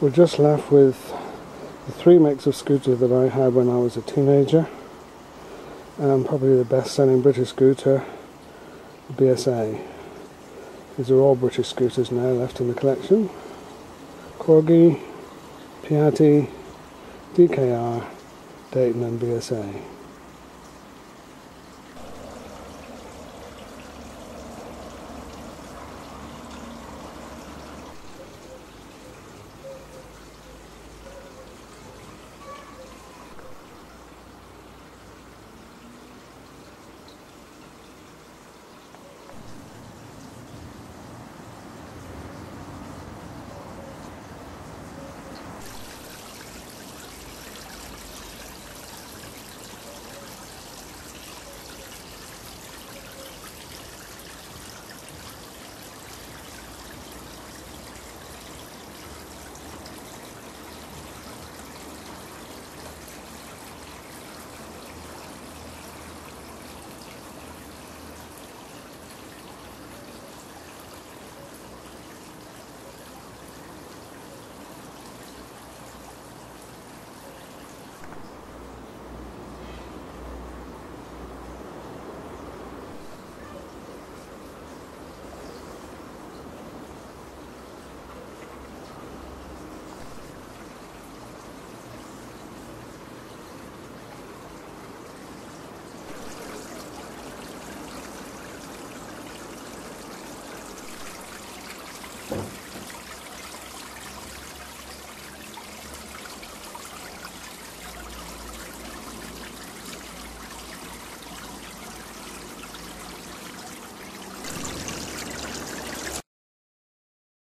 We're just left with the three makes of scooter that I had when I was a teenager. And probably the best selling British scooter, the BSA. These are all British scooters now left in the collection. Corgi, Piatti, DKR, Dayton and BSA.